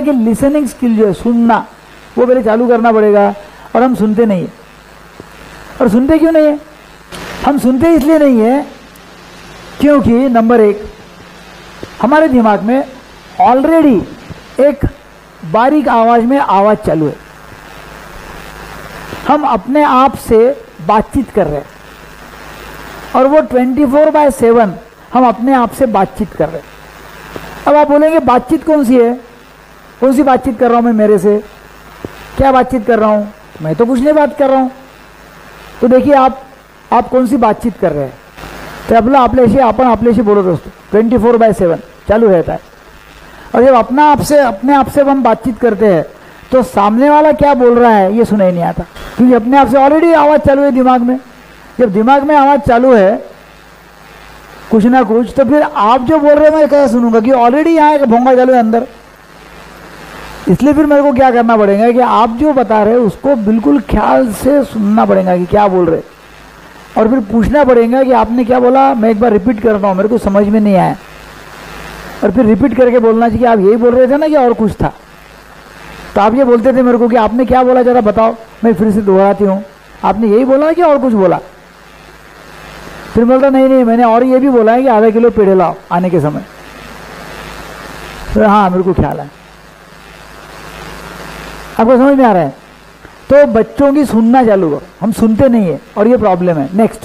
कि listening skill जो है, सुनना, वो पहले चालू करना पड़ेगा और हम सुनते नहीं है। और सुनते क्यों नहीं है? हम सुनते इसलिए नहीं है क्योंकि नंबर एक, हमारे दिमाग में ऑलरेडी एक बारीक आवाज़ में आवाज़ चालू है। हम अपने आप से बातचीत कर रहे हैं। और वो 24 फोर बाय सेवन हम अपने आप से बातचीत कर रहे हैं। अब आप बोलेंगे, बातचीत कौन सी है? कौन सी बातचीत कर रहा हूँ मैं मेरे से। क्या बातचीत कर रहा हूँ? मैं तो कुछ नहीं बात कर रहा हूँ। तो देखिए आप आप कौन सी बातचीत कर रहे हैं? तो आपला आपल्याशी आपण आपल्याशी बोलत असतो ट्वेंटी फोर बाय सेवन, चालू रहता है। और जब अपना आपसे अपने आप से हम बातचीत करते हैं तो सामने वाला क्या बोल रहा है, ये सुनाई नहीं आता। क्योंकि अपने आप से ऑलरेडी आवाज़ चालू है दिमाग में। जब दिमाग में आवाज़ चालू है, कुछ ना कुछ तो फिर आप जो बोल रहे हैं, मैं कैसे सुनूँगा कि ऑलरेडी यहाँ एक भोंगा चालू है अंदर। इसलिए फिर मेरे को क्या करना पड़ेगा कि आप जो बता रहे हैं, उसको बिल्कुल ख्याल से सुनना पड़ेगा कि क्या बोल रहे। और फिर पूछना पड़ेगा कि आपने क्या बोला? मैं एक बार रिपीट करता हूँ, मेरे को समझ में नहीं आया। और फिर रिपीट करके बोलना चाहिए आप यही बोल रहे थे ना कि और कुछ था। तो आप ये बोलते थे मेरे को कि आपने क्या बोला? जरा बताओ। मैं फिर से दोहराती हूँ। आपने यही बोला कि और कुछ बोला? फिर बोलता, नहीं नहीं, मैंने और ये भी बोला है कि आधा किलो पेड़े लाओ आने के समय। तो हाँ मेरे को ख्याल है आपको समझ में आ रहा है? तो बच्चों की सुनना चालू करो। हम सुनते नहीं है और ये प्रॉब्लम है। नेक्स्ट